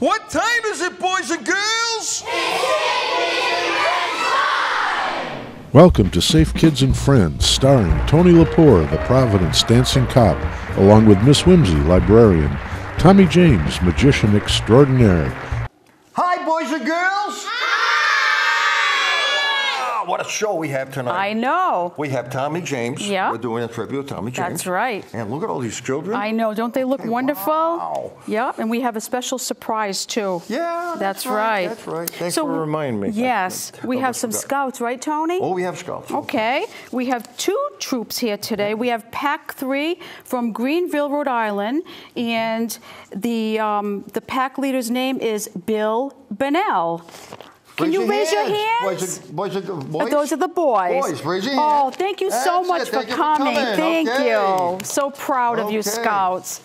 What time is it, boys and girls? Welcome to Safe Kids and Friends, starring Tony Lepore, the Providence dancing cop, along with Miss Whimsy, librarian, Tommy James, magician extraordinaire. Hi, boys and girls. What a show we have tonight. I know. We have Tommy James. Yeah. We're doing a tribute to Tommy James. That's right. And look at all these children. I know. Don't they look Okay, wonderful? wow. Yep. And we have a special surprise too. Yeah, That's, that's right, right. that's right. Thanks for reminding me. Yes. We have some scouts, right, Tony? Oh, we have scouts. Okay, we have two troops here today. We have Pack Three from Greenville, Rhode Island, and the um, the pack leader's name is Bill Bennell. Can you raise your hands? Boys, boys, Uh, boys? Those are the boys. Boys, raise your Oh, thank you so That's much for Thank you for coming. coming. Thank Okay. you. So proud of you, Scouts.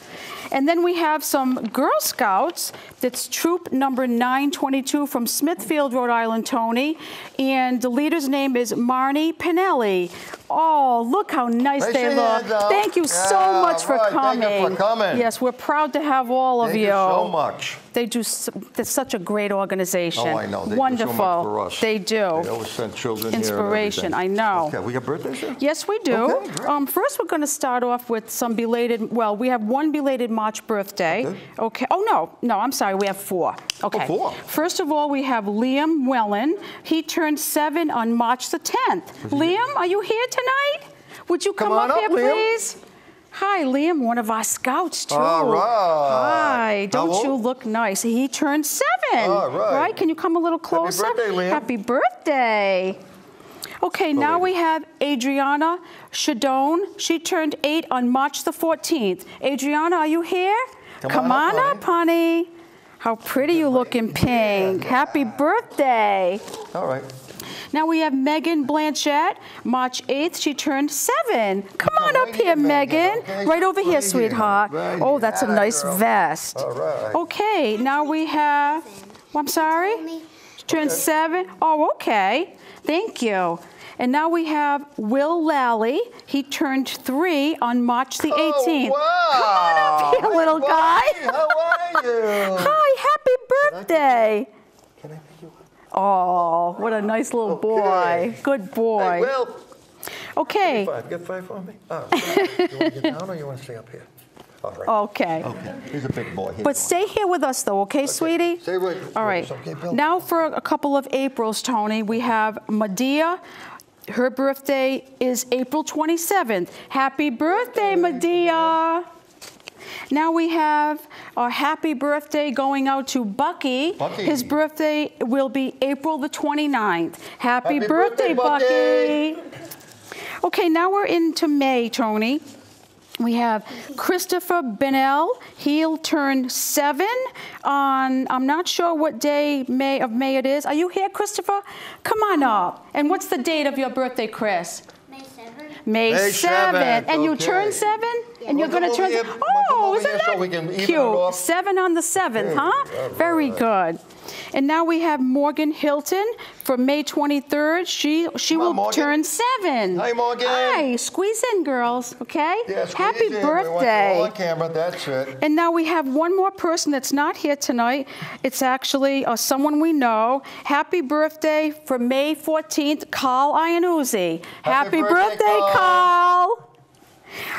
And then we have some Girl Scouts. That's troop number 922 from Smithfield, Rhode Island, Tony. And the leader's name is Marnie Pinelli. Oh, look how nice Raise they look. hands. Thank you so Yeah, much for right. coming. Thank you for coming. Yes, we're proud to have all of Thank you so much. They do. s- They're such a great organization. Oh, I know. They Wonderful. do so much for us. They do. They always send children Inspiration, here and I know. Okay, we got birthdays here? Yes, we do. Okay, great. um, first, we're going to start off with some belated. Well, we have one belated March birthday. Okay. Oh no, no, I'm sorry. We have four. Okay. four. First of all, we have Liam Wellen. He turned seven on March the 10th. Liam, are you here tonight? Would you come, Come on up, here, Liam. please? Hi, Liam, one of our scouts too. All right. Hi, don't you look nice? He turned seven. All right. Can you come a little closer? Happy birthday, Liam. Happy birthday. Okay, now we have Adriana Shadone. She turned eight on March the 14th. Adriana, are you here? Come on up, up, honey. How pretty you look in pink. Happy birthday. All right. Now we have Megan Blanchett. March 8th, she turned seven. Come on right up here, here, Megan, Megan. okay? Right over Right here, here, sweetheart. right Oh, here. that's a nice girl. vest. All right. Okay, now we have, oh, I'm sorry? She turned seven. Oh, okay. Thank you. And now we have Will Lally. He turned three on March the 18th. Oh, Come on up here, little Hey, guy. How are you? Hi, happy birthday. Can I pick you up? Oh, what a nice little boy. Good boy. Hey, Will. Okay. Five. Get five for me. All right. you want to get down or you want to stay up here? All right. Okay. Okay. He's a big boy. He's But a- stay here with us, though, okay, sweetie? Stay with- All right. okay, Now for a couple of Aprils, Tony. We have Medea. Her birthday is April 27th. Happy birthday, Medea. Now we have our happy birthday going out to Bucky. Bucky. His birthday will be April the 29th. Happy, Happy birthday, Bucky. Okay, now we're into May, Tony. We have Christopher Bennell. He'll turn seven on, I'm not sure what day May of May it is. Are you here, Christopher? Come on uh-huh. up. And what's the date of your birthday, Chris? May 7th. May, May 7th. 7th, And you turn seven? And you're going to turn. here? Oh, isn't that so we can cute? off? Seven on the 7th, huh? Very good. And now we have Morgan Hilton for May 23rd. She she will Morgan. turn seven. Hi, Morgan. Hi. Squeeze in, girls, okay? Yeah, Happy in. We birthday. on camera. That's it. And now we have one more person that's not here tonight. It's actually uh, someone we know. Happy birthday for May 14th, Carl Iannuzzi. Happy Happy, birthday, birthday, Carl. Carl.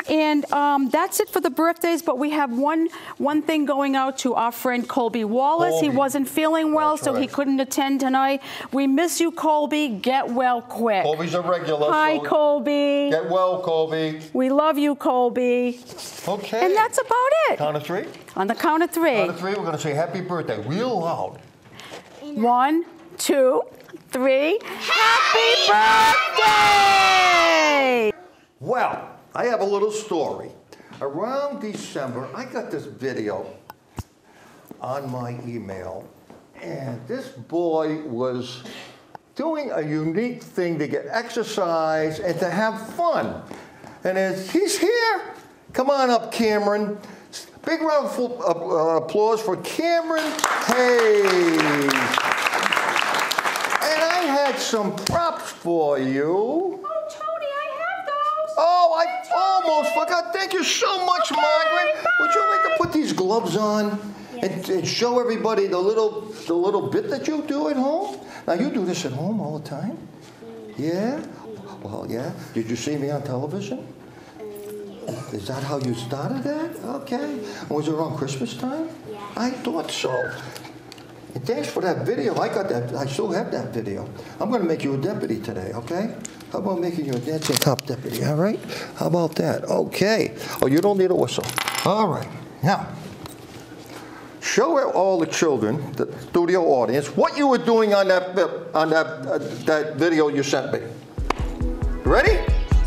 And um, that's it for the birthdays, but we have one one thing going out to our friend Colby Wallace. He wasn't feeling well, That's so he couldn't attend tonight. We miss you, Colby. Get well quick. Colby's a regular. Hi, so Colby. Get well, Colby. we love you, Colby. Okay. And that's about it. Count of three. On the count of three. Count of three. We're going to say happy birthday real loud. One, two, three. Happy birthday! Well, I have a little story. Around December, I got this video on my email, and this boy was doing a unique thing to get exercise and to have fun. And as he's here, come on up, Cameron. Big round of uh, applause for Cameron Hayes. And I had some props for you. Oh, almost forgot. Thank you so much, Margaret. Would you like to put these gloves on and, and show everybody the little the little bit that you do at home? Now you do this at home all the time? Mm. Yeah? Mm. Well, yeah. Did you see me on television? Um, Is that how you started that? Okay. Was it around Christmas time? Yeah. I thought so. And thanks for that video. I got that. I still have that video. I'm going to make you a deputy today, okay? How about making you a dancing cop deputy, all right? How about that? Okay. Oh, you don't need a whistle. All right. Now, show all the children, the studio audience, what you were doing on that on that uh, that video you sent me. Ready?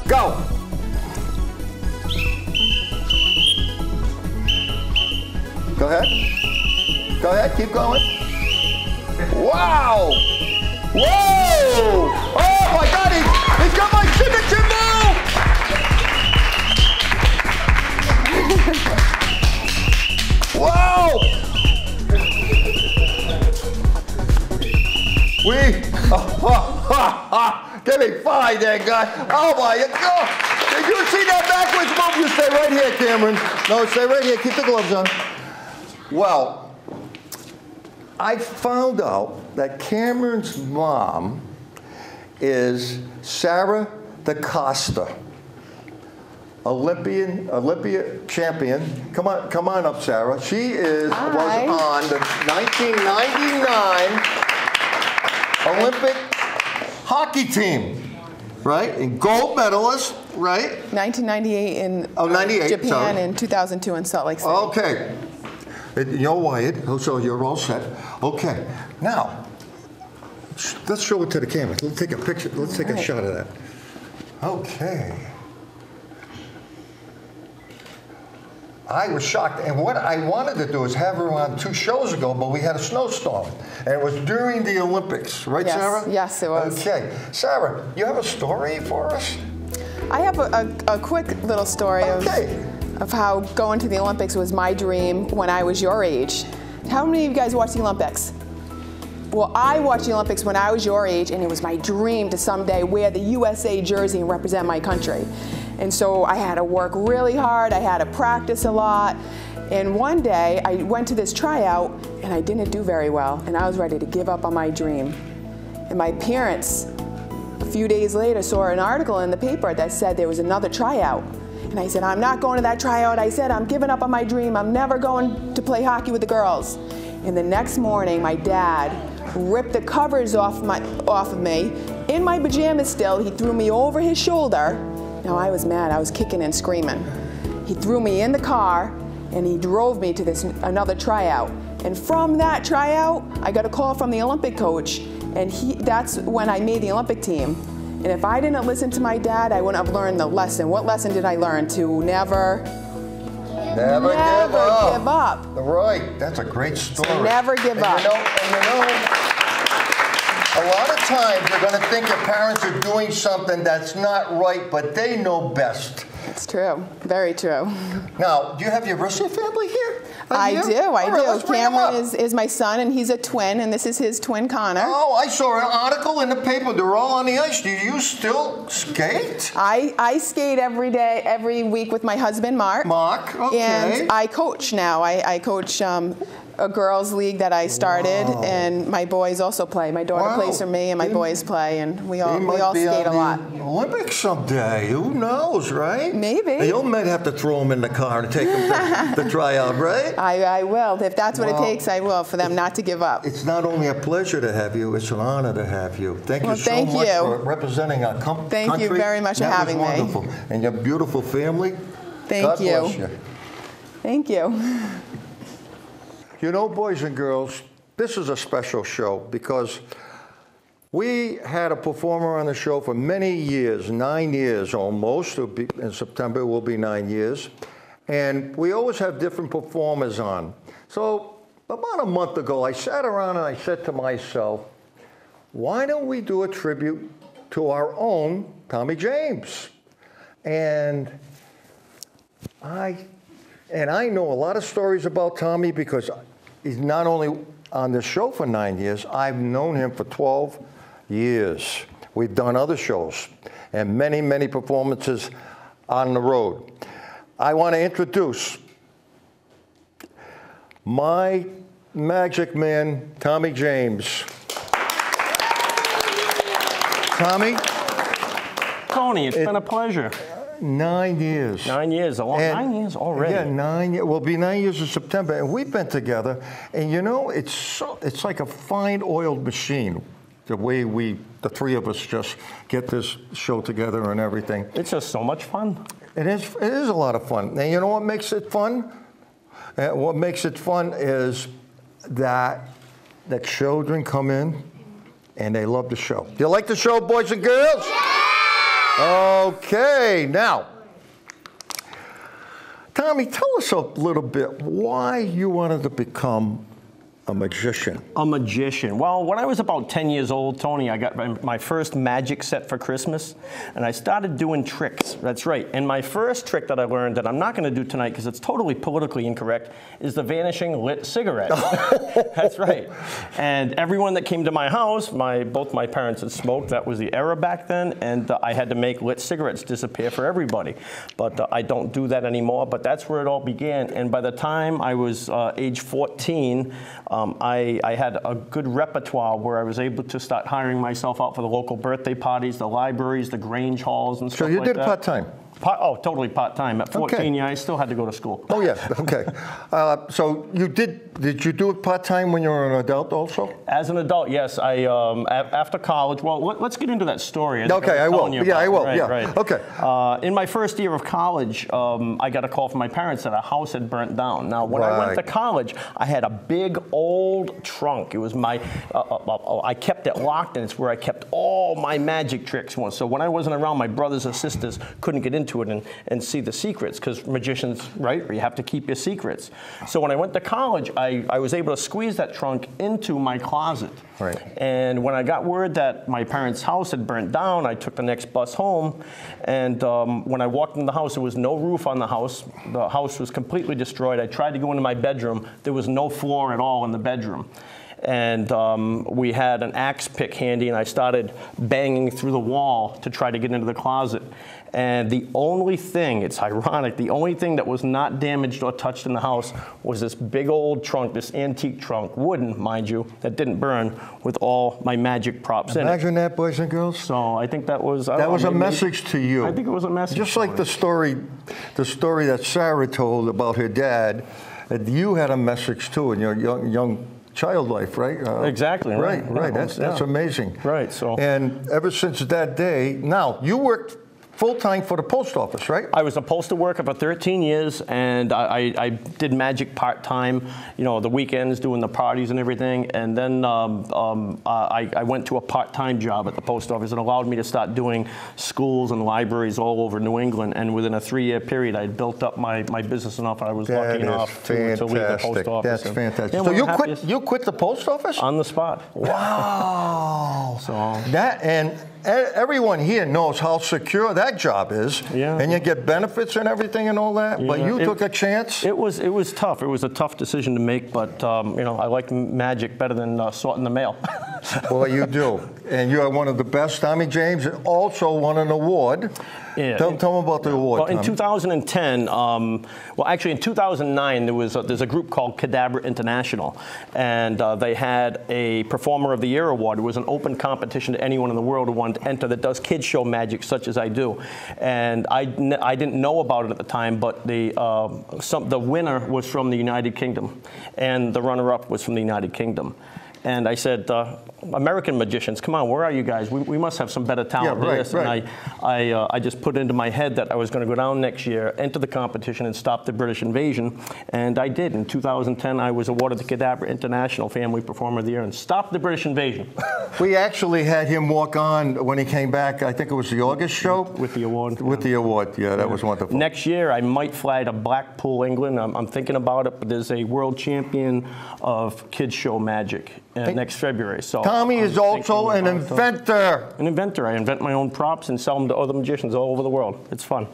Go. Go ahead. Go ahead. Keep going. Wow! Whoa! Oh my God! He, he's got my signature move! Whoa! We, oh, ha, ha, ha. give me five there, guy. Oh my God! Did you see that backwards move? You stay right here, Cameron. No, stay right here. Keep the gloves on. Well, I found out that Cameron's mom is Sara DeCosta, Olympian, Olympia champion. Come on, come on up, Sarah. She is Hi. was on the 1999 Olympic hockey team, right? And gold medalist, right? 1998 in uh, Oh, 98, Japan sorry. And 2002 in Salt Lake City. Okay. You're wired, so you're all set. Okay. Now, let's show it to the camera. Let's take a picture. Let's take a shot of that. Okay. I was shocked, and what I wanted to do is have her on two shows ago, but we had a snowstorm, and it was during the Olympics, right, Yes, Sara? yes, it was. Okay, Sara, you have a story for us? I have a, a, a quick little story Okay. of, of how going to the Olympics was my dream when I was your age. How many of you guys watch the Olympics? Well, I watched the Olympics when I was your age, and it was my dream to someday wear the USA jersey and represent my country. And so I had to work really hard, I had to practice a lot. And one day I went to this tryout and I didn't do very well, and I was ready to give up on my dream. And my parents, a few days later, saw an article in the paper that said there was another tryout. And I said, I'm not going to that tryout. I said, I'm giving up on my dream. I'm never going to play hockey with the girls. And the next morning, my dad ripped the covers off, my, off of me. In my pajamas still, he threw me over his shoulder. Now, I was mad. I was kicking and screaming. He threw me in the car and he drove me to this another tryout. And from that tryout, I got a call from the Olympic coach, and he, that's when I made the Olympic team. And if I didn't listen to my dad, I wouldn't have learned the lesson. What lesson did I learn? To never, Never, give never up. give up. Right, that's a great story. never give and up. You know, you know, a lot of times you're going to think your parents are doing something that's not right, but they know best. It's true. Very true. Now, do you have your your family here? I you? do. I right, do. Cameron is, is my son, and he's a twin, and this is his twin Connor. Oh, I saw an article in the paper. They're all on the ice. Do you still skate? I, I skate every day, every week with my husband, Mark. Mark, okay. And I coach now. I, I coach um, a girls' league that I started, Wow. and my boys also play. My daughter Wow. plays for me, and my They- boys play, and we all, we all skate a lot. the Olympics someday. Who knows, right? Maybe. You might have to throw them in the car and take them to, to try out, right? I, I will. If that's what Wow. it takes, I will for them not to give up. It's not only a pleasure to have you, it's an honor to have you. Thank Well, you so thank much you. for representing our com- Thank you very much for That was having me. wonderful. And your beautiful family. Thank God you. bless you. Thank you. You know, boys and girls, this is a special show because we had a performer on the show for many years, nine years almost. Be, in September will be nine years. And we always have different performers on. So about a month ago, I sat around and I said to myself, why don't we do a tribute to our own Tommy James? And I and I know a lot of stories about Tommy because he's not only on this show for nine years, I've known him for 12 years. We've done other shows and many, many performances on the road. I want to introduce my magic man, Tommy James. Tommy, Tony, it's been a pleasure. Nine years. Nine years, a long, And- nine years already. Yeah, nine. ye- Will be nine years in September, and we've been together. And you know, it's so, it's like a fine oiled machine. The way we, the three of us, just get this show together and everything. It's just so much fun. It is. It is a lot of fun. And you know what makes it fun? Uh, what makes it fun is that the children come in and they love the show. Do you like the show, boys and girls? Okay, now, Tommy, tell us a little bit why you wanted to become a magician. A magician. Well, when I was about 10 years old, Tony, I got my- first magic set for Christmas, and I started doing tricks. That's right. And my first trick that I learned that I'm not going to do tonight because it's totally politically incorrect is the vanishing lit cigarette. That's right. And everyone that came to my house, my both my parents had smoked. That was the era back then, and uh, I had to make lit cigarettes disappear for everybody. But uh, I don't do that anymore. But that's where it all began. And by the time I was uh, age 14, um, I, I had a good repertoire where I was able to start hiring myself out for the local birthday parties, the libraries, the Grange halls, and So stuff you did that. part time. Part, oh, totally part time. At 14, Okay. yeah, I still had to go to school. Oh yeah. Okay. Uh, so you did? Did you do it part time when you were an adult also? As an adult, yes, I um, after college. Well, let, us get into that story. I Okay, was I will. Yeah, about. I will. Right, Yeah. right. Okay. Uh, in my first year of college, um, I got a call from my parents that a house had burnt down. Now, when I went to college, I had a big old trunk. It was my. Uh, uh, uh, I kept it locked, and it's where I kept all my magic tricks. Once. So when I wasn't around, my brothers or sisters couldn't get into it and, and see the secrets because magicians, right? You have to keep your secrets. So when I went to college, I, I was able to squeeze that trunk into my closet. Right. And when I got word that my parents' house had burnt down, I took the next bus home. And um, when I walked in the house, there was no roof on the house. The house was completely destroyed. I tried to go into my bedroom. There was no floor at all in the bedroom. And um, we had an axe pick handy, and I started banging through the wall to try to get into the closet. And the only thing, it's ironic, the only thing that was not damaged or touched in the house was this big old trunk, this antique trunk, wooden, mind you, that didn't burn, with all my magic props in it. Imagine that, boys and girls. So I think that was I That was know, a message to you. I think it was a message. Just like the story, the story that Sara told about her dad. that You had a message too in your young, young child life, right? Uh, Exactly, right, Right, right. That's that's amazing. Right, so- And ever since that day, now you worked full time for the post office, right? I was a postal worker for 13 years, and I, I, I did magic part time. You know, the weekends doing the parties and everything. And then um, um, I, I went to a part time job at the post office. It allowed me to start doing schools and libraries all over New England. And within a three year period, I had built up my, my business enough. I was That lucky enough to, to leave the post office. That's And- fantastic. So you quit? You quit the post office? on the spot. Wow. So That and everyone here knows how secure that job is. Yeah. And you get benefits and everything and all that. But you it- took a chance. It was it was tough. It was a tough decision to make, but um, you know I like magic better than uh, sorting the mail. well, you do. And you are one of the best. Tommy James also won an award. Yeah. Tell, tell them about the award. well, in Tommy. 2010, um, well, actually in 2009, there was a, there's a group called Kidabra International, and uh, they had a Performer of the Year award. It was an open competition to anyone in the world who wanted to enter that does kids show magic, such as I do. And I, I didn't know about it at the time, but the uh, some, the winner was from the United Kingdom, and the runner-up was from the United Kingdom. And I said, uh, American magicians, come on, where are you guys? We, we must have some better talent Yeah, than right, this. right. And I, I, uh, I just put into my head that I was going to go down next year, enter the competition, and stop the British invasion. And I did. In 2010, I was awarded the Kidabra International Family Performer of the Year and stopped the British invasion we actually had him walk on when he came back. I think it was the August show. with the award. With the award. Yeah, that was wonderful. Next year, I might fly to Blackpool, England. I'm, I'm thinking about it, but there's a world champion of kids show magic uh, next February. So Tommy is also an about, inventor. An inventor. I invent my own props and sell them to other magicians all over the world. It's fun.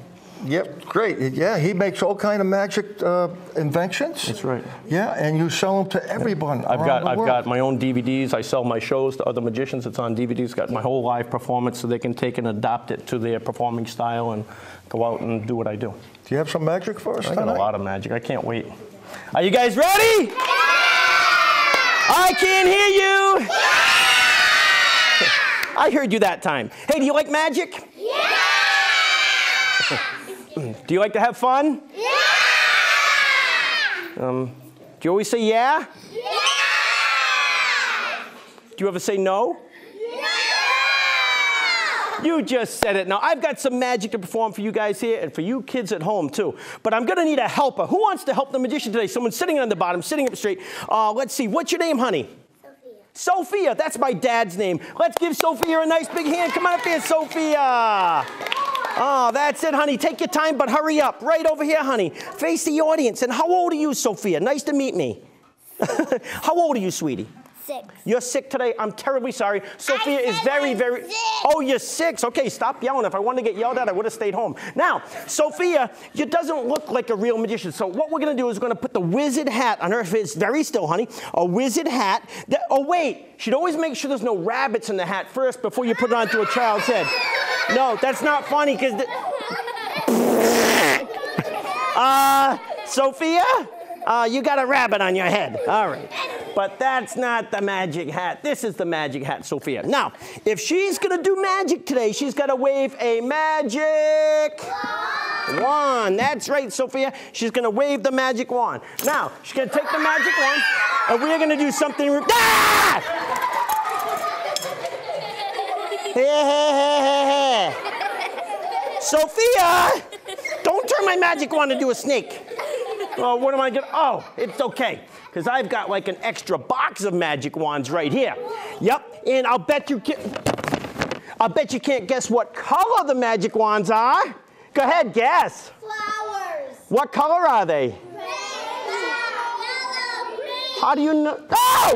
Yep, great. Yeah, he makes all kind of magic uh, inventions. That's right. Yeah, and you sell them to everyone. I've got the I've world. got my own DVDs. I sell my shows to other magicians. It's on DVDs. Got my whole live performance, so they can take and adapt it to their performing style and go out and do what I do. Do you have some magic for us I got a lot of magic. I can't wait. Are you guys ready? Yeah! I can't hear you. I heard you that time. Hey, do you like magic? Yeah! do you like to have fun? Yeah! Um, do you always say yeah? Yeah! Do you ever say no? Yeah. You just said it. Now, I've got some magic to perform for you guys here and for you kids at home, too. But I'm going to need a helper. Who wants to help the magician today? Someone sitting on the bottom, sitting up straight. Uh, let's see. What's your name, honey? Sophia. That's my dad's name. Let's give Sophia a nice big hand. Come on up here, Sophia. Oh, that's it, honey. Take your time, but hurry up. Right over here, honey. Face the audience. And how old are you, Sophia? Nice to meet me. how old are you, sweetie? Six. You're sick today. I'm terribly sorry. Sophia is very, I'm very. six. Oh, you're six. Okay, stop yelling. If I wanted to get yelled at, I would have stayed home. Now, Sophia, you doesn't look like a real magician. So what we're gonna do is we're gonna put the wizard hat on her face. Very still, honey. A wizard hat. That, oh wait, she'd always make sure there's no rabbits in the hat first before you put it onto a child's head. No, that's not funny because. Uh, Sophia, uh, you got a rabbit on your head. All right. But that's not the magic hat. This is the magic hat, Sophia. Now, if she's to do magic today, she's got to wave a magic wand. That's right, Sophia. She's to wave the magic wand. Now, she's to take the magic wand, and we're to do something. Ah! Hey. Sophia, don't turn my magic wand into a snake. Oh, what am I gonna? Oh, it's okay, because I've got like an extra box of magic wands right here. Yep, and I'll bet you can. I'll bet you can't guess what color the magic wands are. Go ahead, guess. Flowers. What color are they? Red, yellow, green. How do you know? Oh!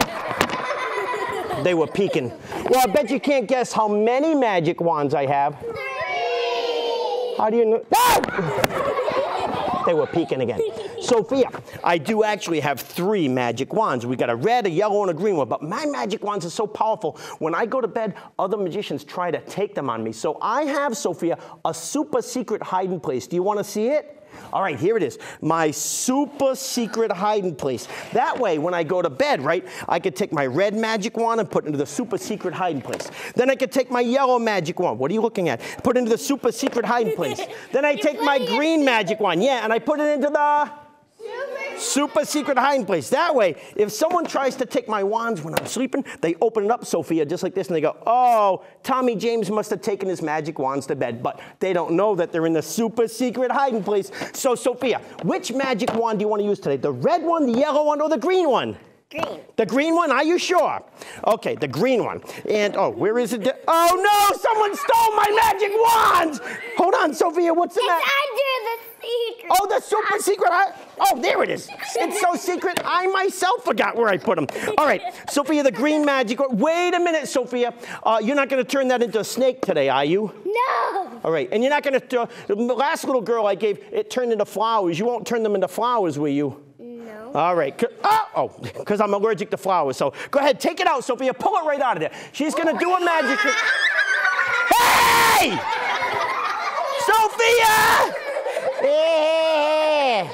They were peeking. Well, I bet you can't guess how many magic wands I have. Three. How do you know? Oh! They were peeking again. Sophia, I do actually have three magic wands. We got a red, a yellow, and a green one. But my magic wands are so powerful. When I go to bed, other magicians try to take them on me. So I have, Sophia, a super secret hiding place. Do you want to see it? All right, here it is. My super secret hiding place. That way, when I go to bed, right, I could take my red magic wand and put it into the super secret hiding place. Then I could take my yellow magic wand. What are you looking at? Put it into the super secret hiding place. Then I take my green magic wand. Yeah, and I put it into the super secret hiding place. That way, if someone tries to take my wands when I'm sleeping, they open it up, Sophia, just like this, and they go, oh, Tommy James must have taken his magic wands to bed. But they don't know that they're in the super secret hiding place. So, Sophia, which magic wand do you want to use today? The red one, the yellow one, or the green one? Green. The green one? Are you sure? Okay, the green one. And oh, where is it? Oh no! Someone stole my magic wand! Hold on, Sophia. What's the It's matter? under the secret. Oh, the super secret. hi- Oh, there it is. It's so secret, I myself forgot where I put them. All right, Sophia, the green magic. wand. Wait a minute, Sophia. Uh, you're not going to turn that into a snake today, are you? No. All right, and you're not going to. The last little girl I gave, it turned into flowers. You won't turn them into flowers, will you? No. All right. Oh, because I'm allergic to flowers. So go ahead, take it out, Sophia. Pull it right out of there. She's going to do a magic trick. Hey! Sophia! Eh.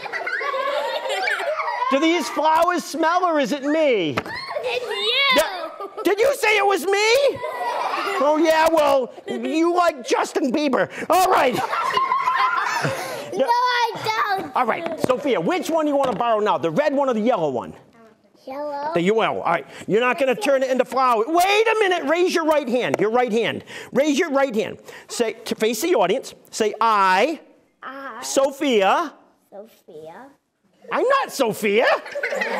Do these flowers smell or is it me? It's Yeah. you. Did you say it was me? Oh, yeah, well, you like Justin Bieber. All right. No. All right, Sophia, which one do you want to borrow now? The red one or the yellow one? Yellow. The yellow. All right. You're not going to turn it into flour. Wait a minute. Raise your right hand. Your right hand. Raise your right hand. Say to face the audience. Say I, I, Sophia. Sophia. I'm not Sophia.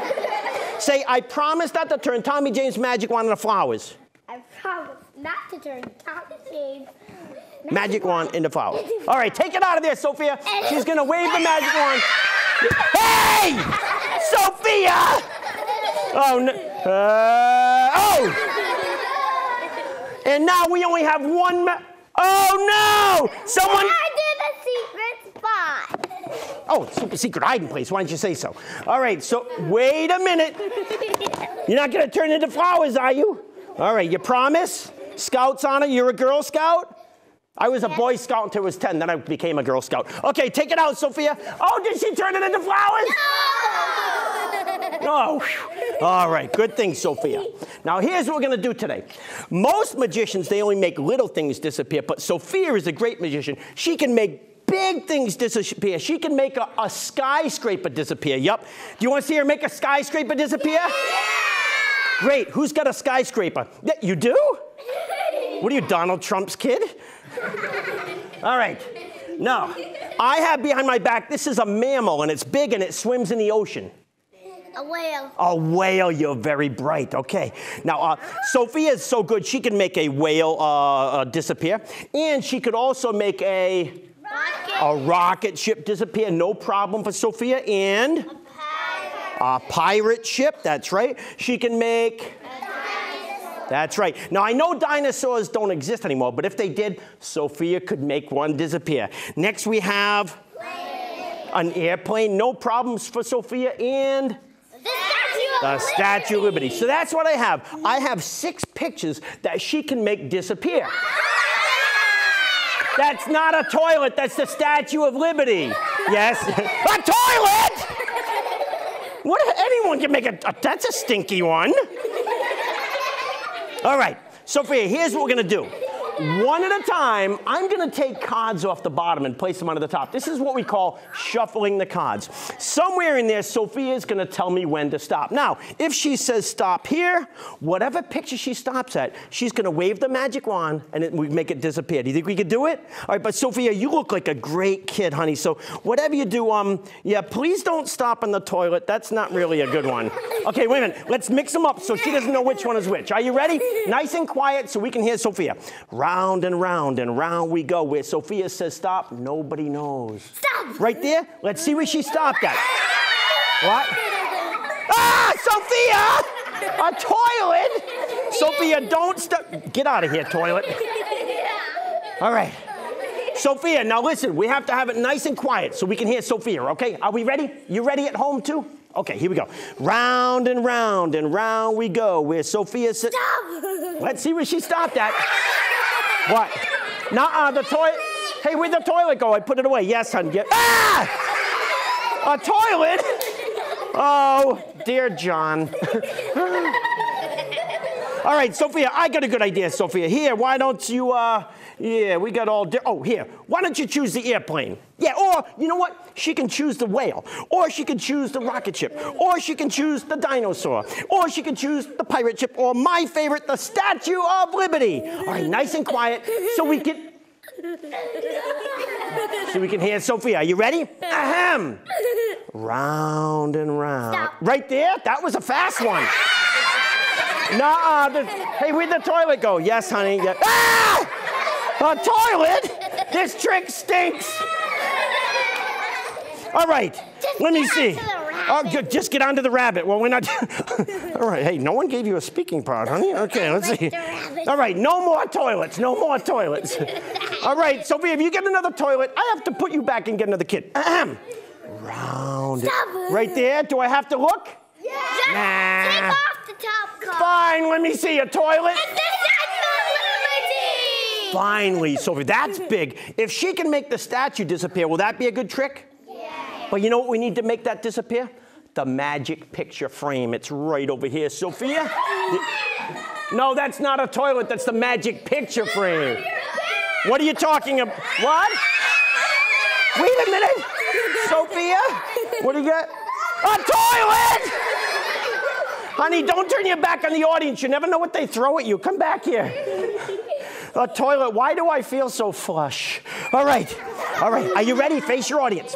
Say I promise not to turn Tommy James magic wand into flowers. I promise not to turn Tommy James. Magic wand into flowers. All right, take it out of there, Sophia. She's gonna wave the magic wand. Hey, Sophia! Oh no! Uh, oh! And now we only have one. Ma- oh no! Someone. Under the secret spot. Oh, super secret hiding place. Why didn't you say so? All right. So wait a minute. You're not gonna turn into flowers, are you? All right. You promise? Scouts on it. You're a Girl Scout. I was a Boy Scout until I was 10, then I became a Girl Scout. Okay, take it out, Sophia. Oh, did she turn it into flowers? No! Oh, all right. Good thing, Sophia. Now, here's what we're going to do today. Most magicians, they only make little things disappear, but Sophia is a great magician. She can make big things disappear. She can make a, a skyscraper disappear. Yup. Do you want to see her make a skyscraper disappear? Yeah! Great. Who's got a skyscraper? You do? What are you, Donald Trump's kid? All right. Now, I have behind my back, this is a mammal and it's big and it swims in the ocean. A whale. A whale, you're very bright. Okay. Now, uh, Sophia is so good, she can make a whale uh, uh, disappear. And she could also make a, Rocket. a rocket ship disappear. No problem for Sophia. And a pirate ship, that's right. She can make. That's right. Now, I know dinosaurs don't exist anymore, but if they did, Sophia could make one disappear. Next, we have an airplane. No problems for Sophia. And. The Statue The of Statue of Liberty. So that's what I have. I have six pictures that she can make disappear. That's not a toilet, that's the Statue of Liberty. Yes. a toilet! What if anyone can make a, a that's a stinky one. All right, Sophia, here's what we're gonna do. One at a time, I'm gonna take cards off the bottom and place them onto the top. This is what we call shuffling the cards. Somewhere in there, Sophia's gonna tell me when to stop. Now, if she says stop here, whatever picture she stops at, she's gonna wave the magic wand and it, we make it disappear. Do you think we could do it? All right, but Sophia, you look like a great kid, honey. So whatever you do, um, yeah, please don't stop in the toilet. That's not really a good one. Okay, wait a minute. Let's mix them up so she doesn't know which one is which. Are you ready? Nice and quiet so we can hear Sophia. Round and round and round we go. Where Sophia says stop, nobody knows. Stop. Right there? Let's see where she stopped at. What? Ah, Sophia! A toilet? Sophia, don't stop. Get out of here, toilet. All right. Sophia, now listen, we have to have it nice and quiet so we can hear Sophia, okay? Are we ready? You ready at home too? Okay, here we go. Round and round and round we go where Sophia sits. Let's see where she stopped at. What? Nuh-uh, the toilet. Hey, where'd the toilet go? I put it away. Yes, hon. Get. Ah! A toilet? Oh, dear John. all right, Sophia, I got a good idea, Sophia. Here, why don't you, uh, yeah, we got all, oh, here, why don't you choose the airplane? Yeah, or, you know what? She can choose the whale, or she can choose the rocket ship, or she can choose the dinosaur, or she can choose the pirate ship, or my favorite, the Statue of Liberty. All right, nice and quiet, so we can, so we can hear Sophia. Are you ready? Ahem. Round and round. Stop. Right there? That was a fast one. Nuh-uh. the- hey, where'd the toilet go? Yes, honey. Yeah. Ah! A toilet? This trick stinks. All right. Just Let me see. Oh, good. Just get onto the rabbit. Well, we're not. All right. Hey, no one gave you a speaking part, honey. Okay, let's see. All right. No more toilets. No more toilets. All right, Sophia, if you get another toilet, I have to put you back and get another kid. Ahem. Round. Stop. Right there. Do I have to look? Just Nah. take off the top card. Fine. Let me see a toilet. It's the Statue of Liberty. Finally, Sophie, that's big. If she can make the statue disappear, will that be a good trick? Yeah. But you know what we need to make that disappear? The magic picture frame. It's right over here, Sophia. No, that's not a toilet. That's the magic picture frame. What are you talking about? What? Wait a minute. Sophia? What do you got? A toilet! Honey, don't turn your back on the audience. You never know what they throw at you. Come back here. A toilet. Why do I feel so flush? All right. All right. Are you ready? Face your audience.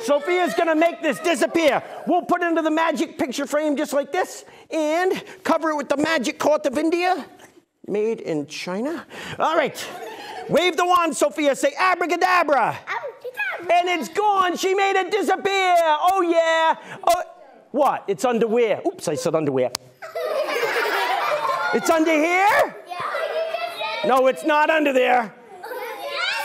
Sophia's going to make this disappear. We'll put it into the magic picture frame just like this and cover it with the magic court of India. Made in China. All right. Wave the wand, Sophia. Say abracadabra. abracadabra. And it's gone. She made it disappear. Oh, yeah. Oh, what? It's underwear. Oops, I said underwear. It's under here? No, it's not under there.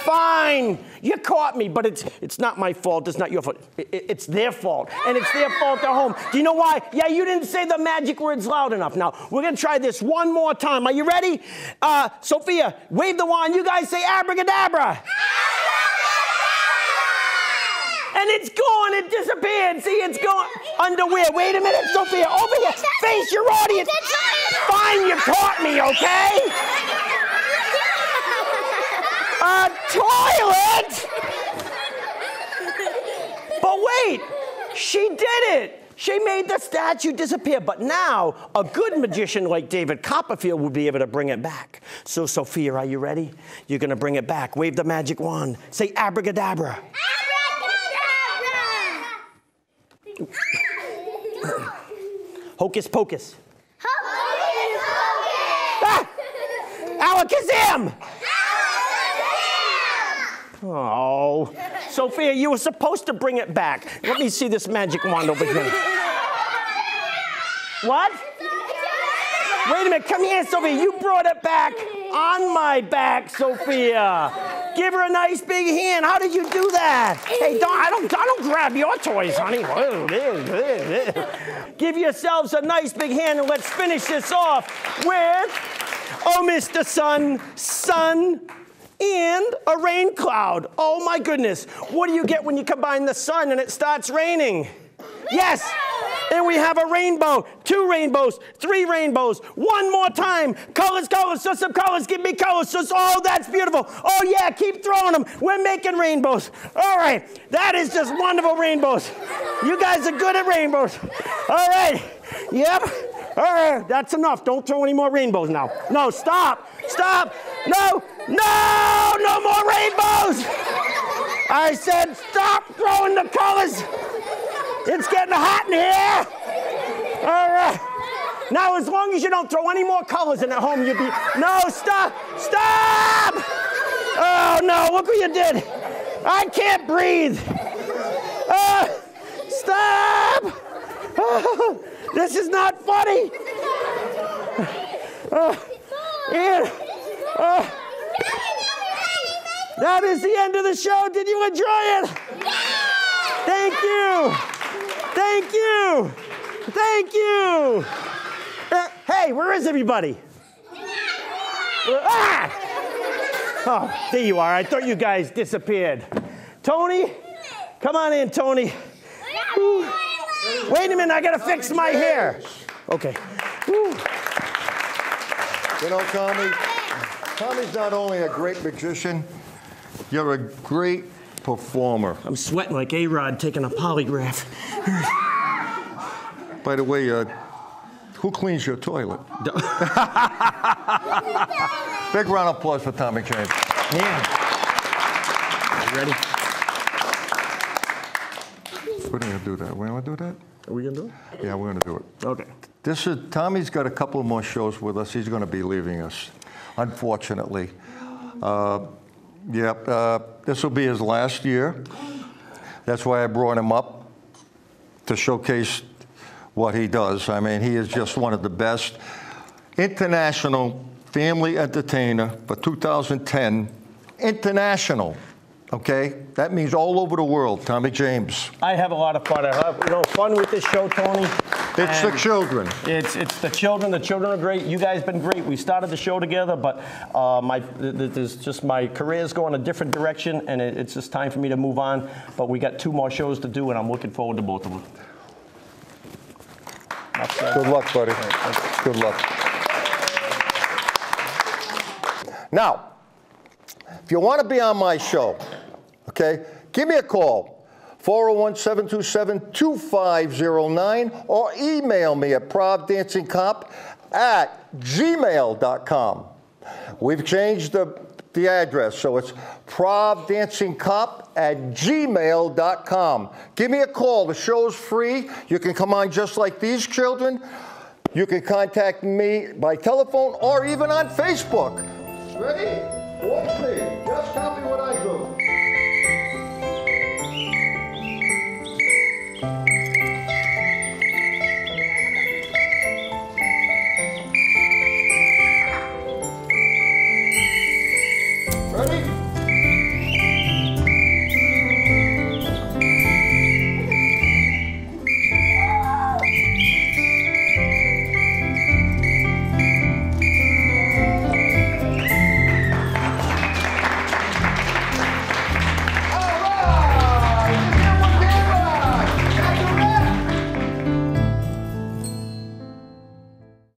Fine. You caught me, but it's it's not my fault. It's not your fault. I- I- it's their fault. And it's their fault they're home. Do you know why? Yeah, you didn't say the magic words loud enough. Now, we're going to try this one more time. Are you ready? Uh, Sophia, wave the wand. You guys say abracadabra. And it's gone. It disappeared. See, it's gone. Underwear. Wait a minute, Sophia. Over here. Face your audience. Fine, you caught me, okay? A toilet? But wait, she did it. She made the statue disappear. But now, a good magician like David Copperfield would be able to bring it back. So, Sophia, are you ready? You're going to bring it back. Wave the magic wand. Say abracadabra. Hocus pocus. Ah! Alakazam! Oh, Sophia, you were supposed to bring it back. Let me see this magic wand over here. What? Wait a minute, come here, Sophia. You brought it back on my back, Sophia. Give her a nice big hand. How did you do that? Hey, don't I don't I don't grab your toys, honey. Give yourselves a nice big hand and let's finish this off with Oh, Mr. Sun, sun and a rain cloud. Oh my goodness. What do you get when you combine the sun and it starts raining? Yes. And we have a rainbow, two rainbows, three rainbows. One more time. Colors, colors, so some colors. Give me colors. So, oh, that's beautiful. Oh, yeah, keep throwing them. We're making rainbows. All right. That is just wonderful rainbows. You guys are good at rainbows. All right. Yep. All right. That's enough. Don't throw any more rainbows now. No, stop. Stop. No. No. No more rainbows. I said stop throwing the colors. It's getting hot in here. All right. Now, as long as you don't throw any more colors in at home, you'll be. No, stop! Stop! Oh, no, look what you did. I can't breathe. Uh, stop! Oh, this is not funny. Uh, and, uh, that is the end of the show. Did you enjoy it? Thank you. Thank you. Thank you. Uh, hey, where is everybody? Ah! Oh, there you are. I thought you guys disappeared. Tony, come on in, Tony. Wait a minute, I gotta fix my hair. Okay. You know, Tommy, Tommy's not only a great magician, you're a great performer. I'm sweating like A-Rod taking a polygraph. By the way, uh, who cleans your toilet? Big round of applause for Tommy James. Yeah. You ready? We're gonna do that. We're gonna do that? Are we gonna do it? Yeah, we're gonna do it. Okay. This is, Tommy's got a couple more shows with us. He's gonna be leaving us, unfortunately. Uh, Yep, uh, this will be his last year. That's why I brought him up to showcase what he does. I mean, he is just one of the best international family entertainer for 2010 international. Okay, that means all over the world. Tommy James. I have a lot of fun. I have you know fun with this show, Tony. It's the children. It's it's the children. The children are great. You guys been great. We started the show together, but uh, my th- th- there's just my career's going a different direction, and it, it's just time for me to move on. But we got two more shows to do, and I'm looking forward to both of them. That's, uh, Good luck, buddy. Good luck. Now, if you want to be on my show, okay, give me a call. 401-727-2509 or email me at provdancingcop at gmail.com. We've changed the, the address, so it's provdancingcop at gmail.com. Give me a call. The show's free. You can come on just like these children. You can contact me by telephone or even on Facebook. Ready? Watch me. Just me what I do.